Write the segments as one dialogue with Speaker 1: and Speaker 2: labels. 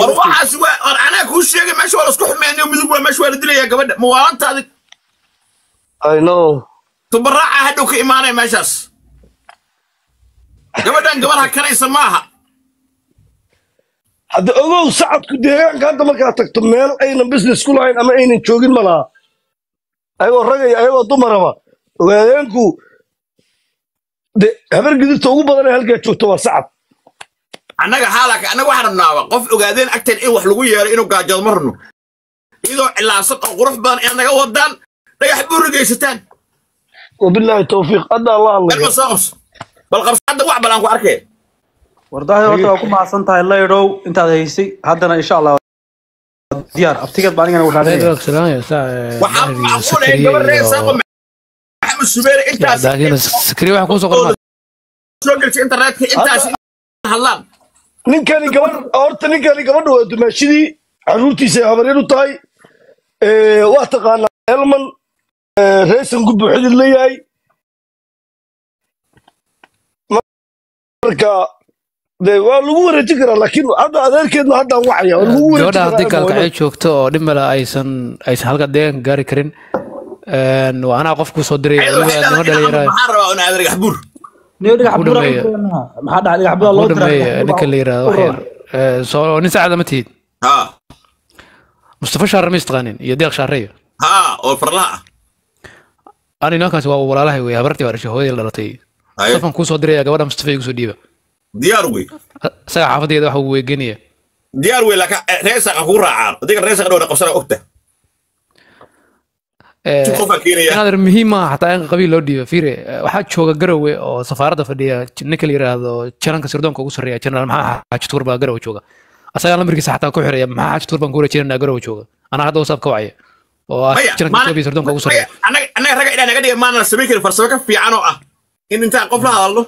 Speaker 1: war waxaas waa war anaa kuu sheegay meesha waa lasku xumeynay midug waa meesha waa la dilayaa gabadha. Mawaalantaadi
Speaker 2: I know.
Speaker 1: tubaraaca hadhow ka imaanaya meeshaas. Gabadhan gabar hakanaysa maaha.
Speaker 2: Hadda ogow sacadku deegaanka hadda markaad tagto meel aynan business ku lahayn ama aynan joogin ma laha. Ayagoo ragaya ayagoo dumaraba ogaadeenku de habar gidibta ugu badan ee halkaa joogto waa sacad
Speaker 1: annaga xaalaka annaga waxaan rabnaaba qof ogaadeen agteen in wax lagu yeero inuu gaajado ma rabno iyadoo cilaansan oo qurux badan inaad naga wadaan dhagax buurri geysataan
Speaker 2: wabilaahi towfiiq hadda alla
Speaker 1: meel
Speaker 2: hadlaya
Speaker 1: ma soo qabso bal qabso hadda wax balan ku arkee
Speaker 3: wardahay horta waa ku mahadsan tahay laydhow intaad haysay haddana insha allah diyaar abtigeed baa anigana
Speaker 1: waxaa intaas
Speaker 2: ninkani gabadh horta ninkani gabadha waa dumaashidii caruurtiisa ay habaryar u tahay waa taqaanaa elman reesan ku buuxidid leeyahay. Marka de waa lagu wareejin karaa laakiin hadda adeerkeedna haddaan wacaya
Speaker 4: gabadha haddii
Speaker 2: karaa
Speaker 4: gaalkacyo joogto oo dhimala aysan aysan halka deegaanka gaari karin waa anaa qof ku soo diray
Speaker 1: ayadoo waxay
Speaker 4: nima nin saacada ma tihid
Speaker 1: ha.
Speaker 4: Mustafa shaarre ma istaqaanin iyo deeq shaarreyo
Speaker 1: ha oo farlaha ah
Speaker 4: ani nimankaasi waa walaalahay wey habartii waa dhashay hooyadii la dhalatay
Speaker 1: Haye.
Speaker 4: mustafan kuusoo diraya gabadha mustafa igu soo dhiiba
Speaker 1: diyaar wey
Speaker 4: isaga xaafadeeda waxa uu weegenaya
Speaker 1: diyaar wey laakiin reesaqa kugu raacaan adiga reesaqa dhowna qabsana ogta
Speaker 4: Ee,
Speaker 1: si qofaa keenaya
Speaker 4: inaad muhiim maaha xataa in qabiil loo dhiibo fiire eh, waxaa jooga garowe oo safaaradda fadhiya ninka la jananka sirdoonka ugu sarreeya jenaraal maxaa xaaji tuur baa garowe jooga asagaa lambarkiisa xataa ku xiraya maxaa xaaji tuur baan ku wareejinanaa garowe jooga anaa hadda wasaab ka wacaya. Oo ah
Speaker 1: maya
Speaker 4: jananka etoobiya sirdoonka ugu sarreeya
Speaker 1: annaga ragga idhaa naga dhiga maana samayn karin farsamo ka fiican oo ah in intaan qof la hadalno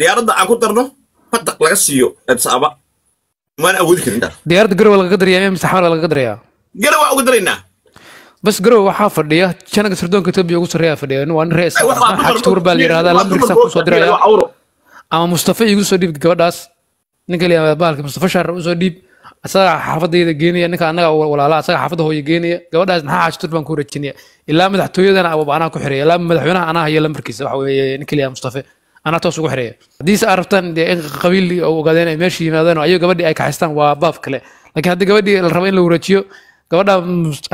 Speaker 1: diyaaradda aan ku darno fataq laga siiyo ebsaaba maan awoodi karin
Speaker 4: diyaaradda garowe lagaga daraya mise xamar lagaga daraya
Speaker 1: gara waa uga daraynaa
Speaker 4: bas garowe waxaa fadhiya jananka sirdoonka etoobiya ugu sarreeya fadhiya waa nin rees
Speaker 1: Ay, wax waa
Speaker 4: xaaji tuur baa la yirahdaa lambarkiisa ku
Speaker 1: soo diraya.
Speaker 4: ama mustafa igu soo dhiib gabadhaas. Ninka la bahalka mustafa shaar u soo dhiib. Asaga xaafadayda geenaya ninka annaga walaala asaga xaafadda hooya geenaya. Gabadhaas maxaa xaaji tur baan ku wareejinaya ilaa madaxtooyadana ababa anaa ku xiraya ilaa madaxweynaha anaa haya lambarkiisa waxa weeye ninka la mustafa. Anaa toos ugu xiraya haddiise aad rabtaan in qabiil ogaadeen ay meesha yimaadaan oo ayago gabadhii ay kaxaystaan waa baab kale. Laakiin haddii gabadhii la rabo in la wareejiyo gabadha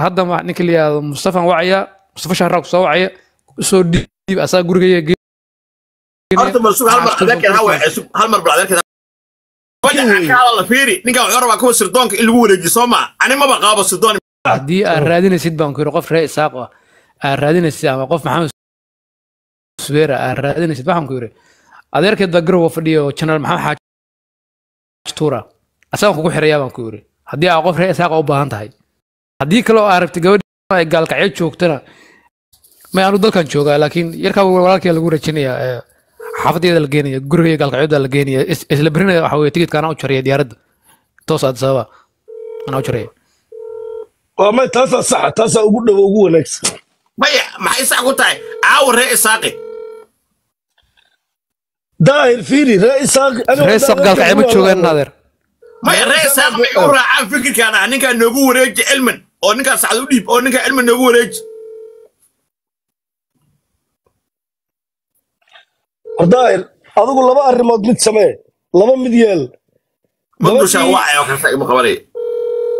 Speaker 4: hadda ninka la yihahdo mustafan wacaya mustafa shaaraa ku soo wacaya u soo dhiib asaga gurigaya
Speaker 1: horta sug hal mar adeerkeed ha weece sug hal mar bal adeerkeed Gabadha aan ka hadalna fiiri ninkan wuxuu rabaa kuwa sirdoonka in lagu wareejiyo soo maa ani maba qaabo sirdoon.
Speaker 4: Haddii aad raadinaysid baan ku yidhi qof ree isaaq ah aad raadinaysid ama qof maxamed subeera aad raadinaysid waxaan ku yidhi adeerkeed baa garowa fadhiya oo jenaraal maxamed xaaji tuura. Asagaan kugu xirayaa baan ku yidhi haddii aad qof ree isaaqa u baahan tahay haddii kale oo aad rabtid gabadhi ay gaalkacyo joogtana may anu dalkan joogaa laakiin yarkaa walaalkii lagu rajinaya xaafadeeda la geenaya guriga iyo gaalkacyada la geenaya is- isla berinaya waxa weye tigidka anaa u jaraya diyaaradda. Toos aad sababa anaa u jaraya.
Speaker 2: Waa may taasaa saxa taasaa ugu dhowo ugu wanaagsan.
Speaker 1: Maya maxay sax ku tahay? Caawa ree isaaqi.
Speaker 2: Daahir fiiri ree isaaq
Speaker 4: ree isaaq gaalkacyo ma joogaan naadeer
Speaker 1: maya ree isaaq may u raacaan fikirkaan ah ninkaan noogu wareeji elman oo ninkaan sacad u dhiib oo ninkaan elman noogu wareeji
Speaker 2: daahir adigu laba arrimood mid samee laba mid yeel.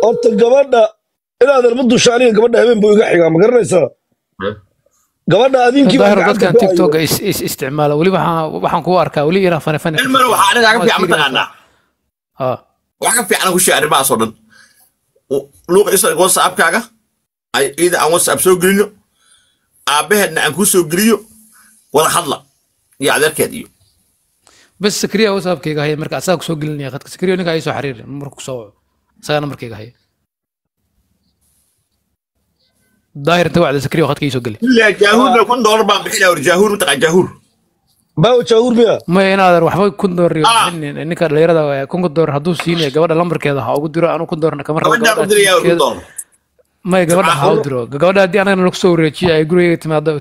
Speaker 2: Horta gabadha inaadan ma dusha aniga gabadha habeen buu iga xigaa ma garanaysaa gabadha adinkii
Speaker 4: daahir dadkan is isticmaala. Weli waxaan waxaan ku arkaa weli inaa fane
Speaker 1: waxaa aniga ka fiican mataqaanaa
Speaker 4: ha
Speaker 1: wax ka fiican ku sheeg arrimahaas oo dhan luuqa isa whatsappkaaga ay iyada aan whatsapp soo gelino aabbaheedna aan kuu soo geliyo wada hadla iyo adeerkeed iyo
Speaker 4: bas sakriya whatsappkayga haya marka asaga ku soo gelinaya khadka sakriya ninka ay soo xiriir marka ku soo waco asagaa haya daahir inta wacda sakriya khadka ii soo geli
Speaker 1: ilaa jaahuurna kun doolar baan bixinaa war jaahuur mataqaa jaahuur
Speaker 4: maya inaadan waxba kun door iyo
Speaker 1: Ah.
Speaker 4: bixinin. ninka dhalinyarada kunka door hadduu siinaya gabadha lambarkeeda ha ugu diro anu kun doorna kama rabo
Speaker 1: gabadhaan u
Speaker 4: maya gabadha ha diro. Gabadha haddii anagana lagu soo wareejiyo ay gurigeyga timaado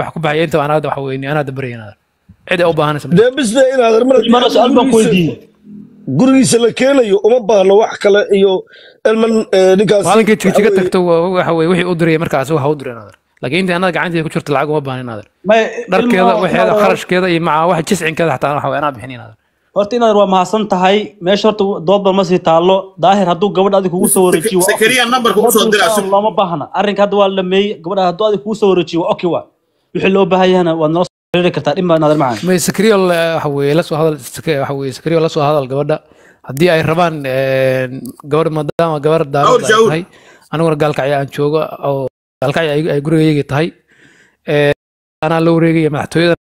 Speaker 4: wax ku baxaya inta anaada weyni inaadan cid ay u baahanaysa
Speaker 2: inaadan
Speaker 3: weydiiyey
Speaker 2: gurigiisa la keenayo uma baahno wax kale iyo elman eh, ninkaas
Speaker 4: maalinkay jigjiga tagto waa- waxa weye wixii u diraya markaas waxa u diray naadir laakiin inta annaga gacanteeda ku jirta lacag uma baahan
Speaker 3: may
Speaker 4: dharkeeda waxeeda kharashkeeda iyo maca waxa jiscinkeeda xataa waxa weye anaa bixinin naadir
Speaker 3: horta inaad waa mahadsan tahay. Meesha horta dood bal ma sii taallo. Daahir hadduu gabadha adi kugu soo wareejiyo looma baahna. Arrinka hadda waa lameeyey gabadha hadduu adi kugu soo wareejiyo waa okay waa wixii loo baahan yahana waad nala soo xiriiri kartaa. Dhib baa naadir macaan
Speaker 4: may sakriyo waxa weye la soo hadal waxa sakriyo la soo hadal gabadha. Haddii ay rabaan een, gabadh maadaama gabar
Speaker 1: Shaur.
Speaker 4: tahay aniguna gaalkacyo aan joogo oo ay ay gurigayga tahay. Ee, anaa la wareegaya madaxtooyada.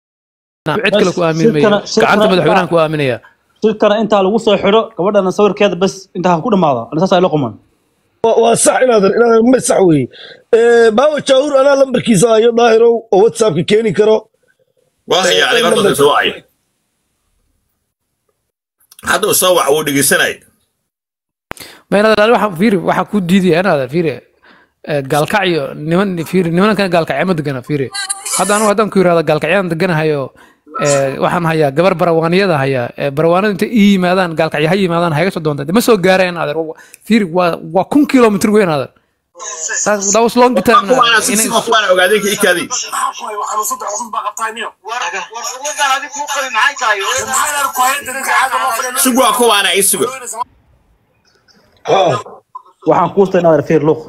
Speaker 4: Cid kale ku aamin mayo. gacanta madaxweynahan ku aaminaya.
Speaker 3: shirkana intaa lagu soo xidho gabadhana sawirkeeda bas intaa ha ku dhamaado ana saas ay la quman.
Speaker 2: Waa sax inaadan inaadan ma sax weeye. Baawa jaawur anaa lambarkiisa ayo daahirow oo whatsappka keeni karo.
Speaker 1: Waa haya aniga horta soo wacay hadda soo wac wuu dhegeysanay
Speaker 4: waxaan fiiri waxaan ku diidaya inaada fiiri gaalkacyo niman fiiri nimankan gaalkacyo ma degana fiiri. Hadda anigu haddaan ku yiraahdo gaalkacyaan deganahayo ee, waxaan hayaa gabar barawaaniyada hayaa ee, barawaanada intay ii yimaadaan gaalkacyo ha yimaadaan ha iga soo doonta ma soo gaareen adeer fiiri waa waa kun kilomitr weyn adeer That- was long time
Speaker 1: sugu
Speaker 3: waxaan kuusta naadir fiir luuq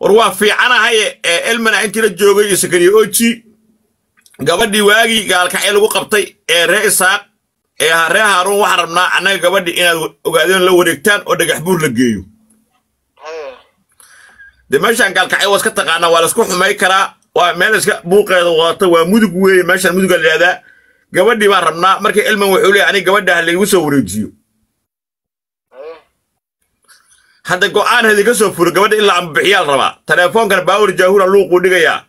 Speaker 1: war waa fiicanahay ee elmana intii la joogay iyo sakariye oji. Gabadhii waagii gaalkacyo lagu qabtay ee ree isaaq ee ha ree haaruun waxaan rabnaa annaga gabadhii inaad ogaadeen la wareegtaan oo dhagax buur la geeyo. De meeshaan gaalkacyo waa iska taqaanaa waa la isku xumay karaa waa meel iska buuqeeda wadato waa mudug weeye meeshaan muduga la gabadhii baan rabnaa markii elman wuxuu leeyahay aniga gabadha ha laygu soo wareejiyo hadda go'aan hadi soo furo gabadha ilaa amba bixiyaa la rabaa teleefoonkana baawur jaahura luuquu dhigayaa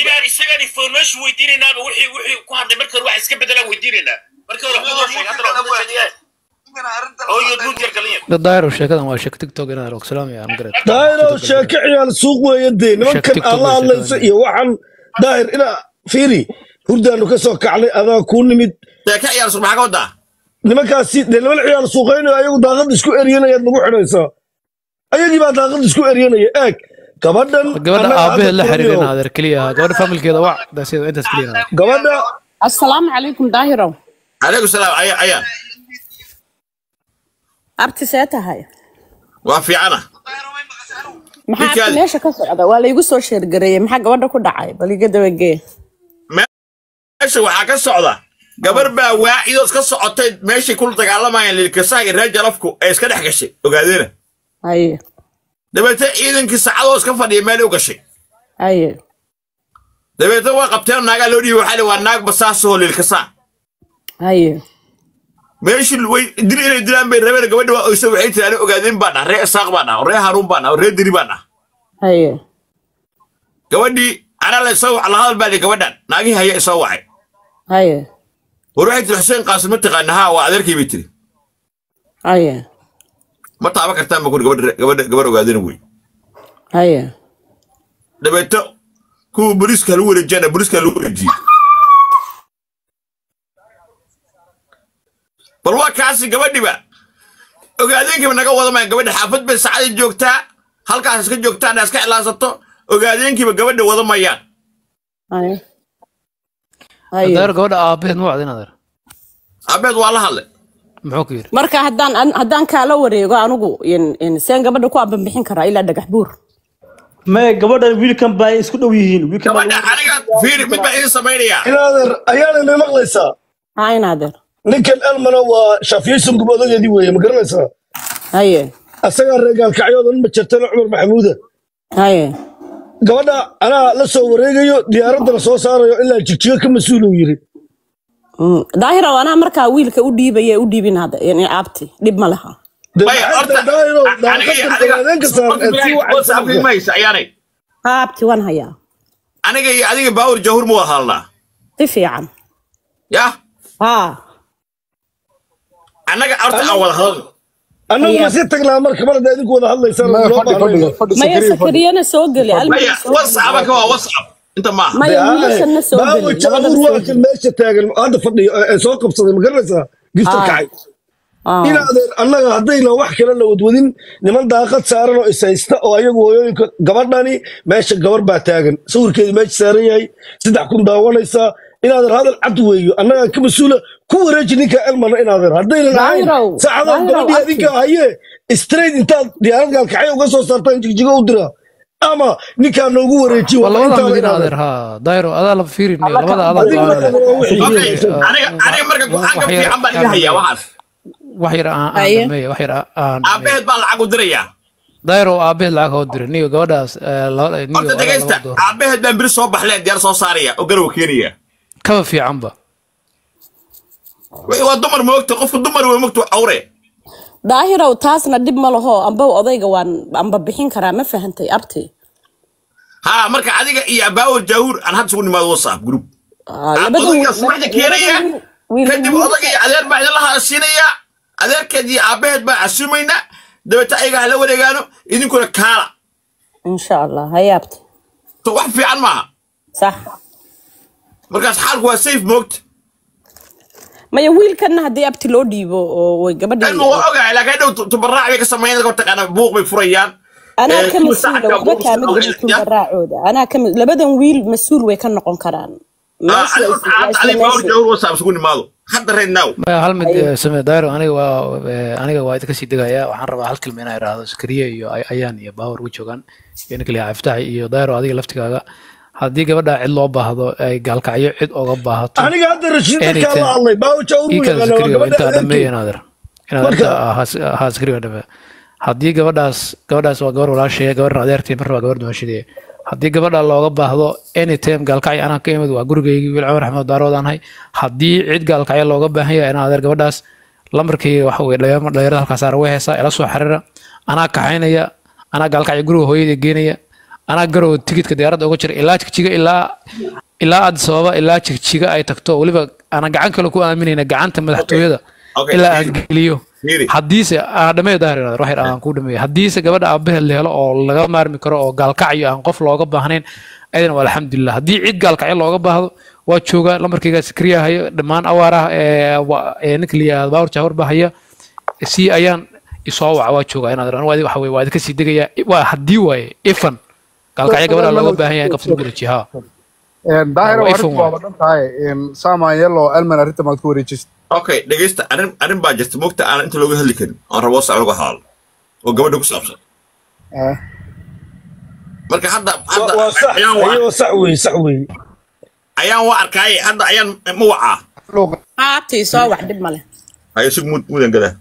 Speaker 5: inaad isagaan information weydiinaynaaba wixii ku hadlay marka hore wax iska weydiinaynaa marka hore waxba loo sheegay haddana waxba sheegayaan hooyo muud yar kale yar
Speaker 4: dad daahiro sheekadan waa sheeko tiktok inaad og salaamaya amgareed
Speaker 2: daahirow sheeko ciyaal suuq weeye dee. Nimankan
Speaker 4: TikTok
Speaker 2: aan la
Speaker 4: way
Speaker 2: hadlaysa iyo waxaan daahir inaa fiiri. Hurdaanu ka soo kacnay adaa kuu nimid.
Speaker 1: Dee ka ciyaar maxaa ka wadaa
Speaker 2: nimankaasi dee niman ciyaal suuqaynayo ayagu daaqad isku eryanayaad nagu xidhaysaa. Ayagii baa daaqad isku eryanaya eeg gabadhan
Speaker 4: gabadha aabaheed la
Speaker 2: hadda
Speaker 4: xiriirin
Speaker 2: kulmiyo.
Speaker 4: adeer keliya ahaa gabadha familkeeda wac daasida intaas keliya.
Speaker 2: Gabadha
Speaker 6: asalaamu calaykum daahiro
Speaker 1: calaykum salaam aya ayaa
Speaker 6: abti see tahay
Speaker 1: waa fiicana.
Speaker 6: Maxaa meesha ka socda? Waa laygu soo sheergareeyey. Maxaa gabadha ku dhacay? Bal iga dabagee
Speaker 1: meesha waxaa ka socda. Gabar baa waacidoo iska socotay meeshay kula dagaalamayaan lilkasaha iyo reer jalafku ee iska dhex gashay. Ogaadeena
Speaker 6: haye
Speaker 1: dabeetna ciidankii saacadoo iska fadhiya meel u gashay.
Speaker 6: Haye
Speaker 1: dabeetna waa qabteen naagaa loo dhiibay waxaa li waa naag basaasoo lilkasaa
Speaker 6: haye
Speaker 1: meeshii way dil inay dilaan bay rabeen gabadha waa oysa waxay tiri ani ogaadeen baan dhaha ree isaaq baan dhaha ree haruun baan dhaha ree diri baan
Speaker 6: haye
Speaker 1: gabadhii anaa la isoo wac la hadal baa gabadhan naagihii haya isoo wacay war waxay tiri xuseen qaasim ma taqaana haa waa adeerkii bay tiri ma taaban kartaan ba kuri gabadha gabar ogaadeen wey dabeeto kuwa boliiska lagu wareejiyana boliiska lagu wareejiyey bal waa kaasi gabadhiba ogaadeenkiiba naga wadamaya gabadha xaafad bay saacadii joogtaa halkaas iska joogtaan iska cilaasato ogaadeenkiiba gabadha wadamayaan.
Speaker 4: Daahiro gabadha aabaheed ma wacdin adeer.
Speaker 1: Abeed waa la hadlay.
Speaker 4: Muxuu ku yidhi?
Speaker 6: Marka haddaan an- haddaan kaala wareego anigu in- in seen gabadha ku abanbixin karaa ilaa dhagax buur.
Speaker 3: May gabadhan wiilkan baa isku dhow yihiin. Wiilkan
Speaker 1: gabadha aniga fiiri mid baa idin samaynayaa
Speaker 2: inaadeer ayaana may maqlaysaa?
Speaker 6: Haa inaadeer
Speaker 2: ninkan elmana waa shaafiyeysungub odageedii weeye ma garanaysaa?
Speaker 6: Haye.
Speaker 2: Asagaa reer gaalkacyoodan ma jirtana cumar maxamuuda?
Speaker 6: Haye.
Speaker 2: Gabadha anaa la soo wareegayo diyaaraddana soo saarayo ilaa jigjiga ka mas'uul uu yidhi
Speaker 6: Mm, daahiro anaa markaa wiilka u dhiibaya u dhiibin hadda yani abti dhib ma laha.
Speaker 2: Dee
Speaker 1: maya
Speaker 2: maxay
Speaker 1: horta
Speaker 2: daahiro
Speaker 1: aniga
Speaker 2: daaqadan ogaadeenka saaran ee sii
Speaker 1: aniga
Speaker 2: wacaysa
Speaker 1: maysa ayaanay
Speaker 6: haa abti waan hayaa
Speaker 1: aniga iyo adiga baawur jahur ma wada hadalnaa
Speaker 6: si fiican.
Speaker 1: Yah
Speaker 6: haa
Speaker 1: annaga horta aan wada hadalno
Speaker 2: annagu ma sii tagnaa marka mar idinku wada hadlaysaan
Speaker 7: maya
Speaker 2: loo
Speaker 7: fadhi
Speaker 2: baahnayno.
Speaker 7: fadhiga fadhi
Speaker 6: maya
Speaker 7: sakariya fadhi.
Speaker 6: sakariyana soo geli.
Speaker 1: Whatsapp ka waa whatsapp. Inta maaha
Speaker 6: maya wiilashana soo
Speaker 2: baawo
Speaker 6: geli.
Speaker 2: jaabuur
Speaker 6: labadaba soo
Speaker 2: waa kan
Speaker 6: geli.
Speaker 2: meesha taagan hadda fadhiyo ee soo qabsaday ma garanaysaa? Gifta
Speaker 6: Ah.
Speaker 2: kacay.
Speaker 6: Ah.
Speaker 2: inaadeen annaga haddayna wax kale la wadwadin niman daaqad saaran oo ishaysta oo ayagu hooyooyinka gabadhani meesha gabar baa taagan. Sawirkeedu meesha saaran yahay saddex kun daawanaysaa inaadan hadal cad weeyo annagaa ka mas'uula ku wareeji ninka elmana inaadan haddayna lahayn.
Speaker 6: Daahirow,
Speaker 2: saacadoo
Speaker 6: Daahirow,
Speaker 2: gabadhii adinka hayee straight intaad diyaarad gaalkacyo uga soo saartaan jigjigo u dira. Ama ninkaa noogu wareeji
Speaker 1: aabaheed baan lacag u dirayaa.
Speaker 4: Daayro aabeed lacag hoo diray niyo gabadhaas eh,
Speaker 1: horta dhegaysta aabaheed baan beri soo baxleen diyaar soo saaraya oo garow keenaya
Speaker 4: kaba fiicanba
Speaker 1: waa dumar moogta qofku dumar wey moogta waa awre.
Speaker 6: Daahirow taasna dhib ma laho. Amba odayga waan amba bixin karaa. Ma fahantay abti?
Speaker 1: Ha marka adiga iyo abaawar jaahuur aan hadda isugu nimaado whatsapp group. Odayga subaxda keenaya kadib odaga iyo adeer baa idinla haasiinaya adeerkeed iyo aabaheed baa casuumayna dabeeta ayaga hala wareegaano idinkuna kaala.
Speaker 6: Insha allah. Haye abti.
Speaker 1: So wax fiican maaha.
Speaker 6: Sax
Speaker 1: markaas xaalku waa safe moogta
Speaker 6: maya wiilkanna haddii abti loo dhiibo oo way gabadhii
Speaker 1: ilmu waa ogahay laakiin dhow tubaraac bay ka sameeyaan dadka taqaana buuq bay furayaan.
Speaker 6: Anaa
Speaker 1: Eh,
Speaker 6: ka mas'uula waxba kaama gelin anaa ka labadan wiil mas'uul way ka noqon karaan.
Speaker 1: Ah, hadda right now.
Speaker 4: Maya hal mid eh, aniga waa eh, aniga waa idinka sii degaya. Waxaan rabaa hal kelma inaan idhaahdo sakariye iyo Ay- ayaan iyo baawar ugu joogaan. Iyo ninka liyaa iftaax iyo daayro adiga laftigaaga haddii gabadha cid loo baahdo ay gaalkacyo cid oga baahato
Speaker 2: aniga hadda
Speaker 4: haddii gabadhaas gabadhaas waa gabar walaashaya gabarna adeertii waa gabar dumashadee haddii gabadha looga baahdo anytime gaalkacyo anaa ka imid waa gurigaygii wiil cumar axmed daaroodaan hay haddii cid gaalkacyo looga baahan yahay inaa adeer gabadhaas lambarkayga waxa weye dhalinyarada halkaas saara way haysaa ila soo xiriira. Anaa kaxaynaya anaa gaalkacyo guriga hooyada geenaya anaa garow tigidka diyaaradda uga jira ilaa jigjiga ilaa ilaa addis ababa ilaa jigjiga ay tagto. Weliba aanan gacan kale ku aaminayna gacanta madaxtooyada ilaa aan geliyo. haddiise aan dhameeyo daahir wax yar aan ku dhameeyo. Haddiise gabadha aabaheed la helo oo laga maarmi karo oo gaalkacyo aan qof looga baahnayn ayadana waa alxamdulilah haddii cid gaalkacyo looga baahdo waa joogaa lambarkayga sikriya hayo dhammaan awaaraha ee ninka baawar jaawar baa haya si ayaan isoo waca waa joogaa inaad waa waxa weye waa idinka sii degayaa waa haddii waaye ifan gaalkacyo gabadha looga baahan yahay wareejiyo haa
Speaker 7: daahir
Speaker 4: Waa
Speaker 7: arrintu
Speaker 4: ifan
Speaker 7: waa dhan tahay saamaan yelo elman arrinta maad ku wareejist
Speaker 1: okay dhegaysta arrin arrin baa jirta moogta aan inta looga hadli karin aan rabo whatsapp lagu hadlo oo gabadha ku saabsan marka hadda hadda ayaan
Speaker 2: sax wey sax wey
Speaker 1: ayaan waa arkaaye hadda ayaan ma wacaa
Speaker 6: soo wax dhib
Speaker 1: si mud mudan gadaa